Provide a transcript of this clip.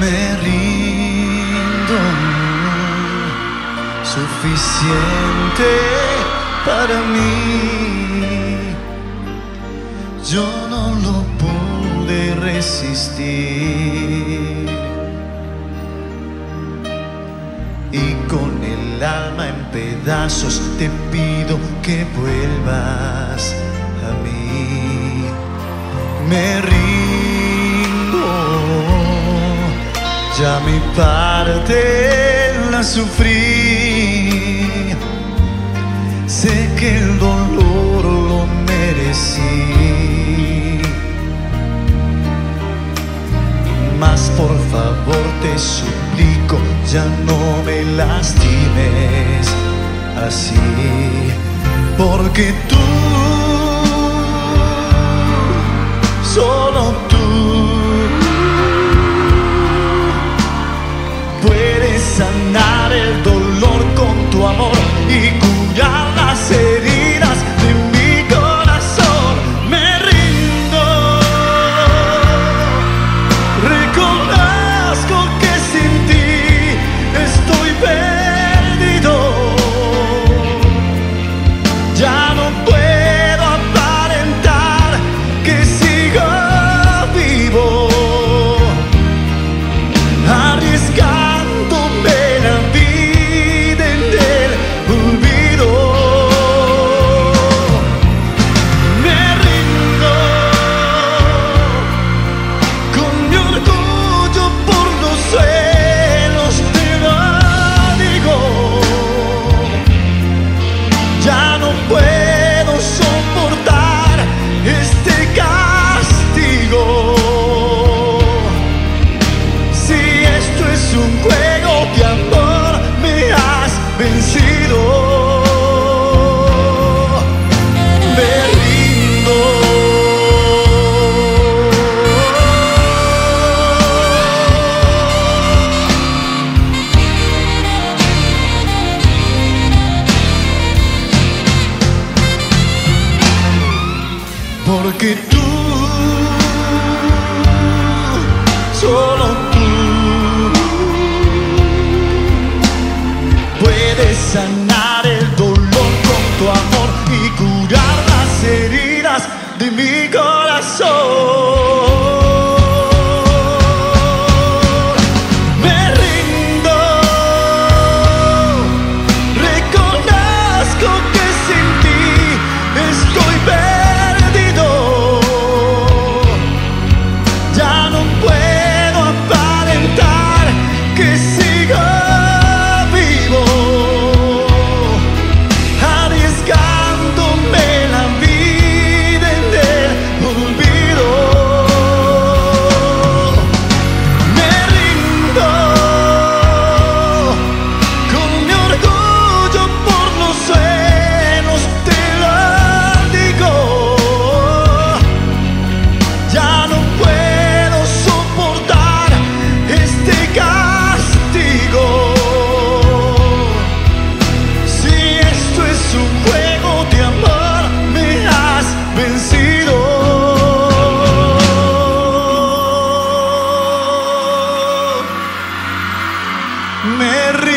me rindo. Suficiente para mí. Yo no lo pude resistir. Y con el alma en pedazos te pido que vuelvas a mí. Me ya mi parte la sufrí. Sé que el dolor lo merecí. Mas por favor te suplico, ya no me lastimes así, porque tú, solo puedo soportar este castigo. Si esto es un juego de amor Porque tú, solo tú, puedes sanar me río.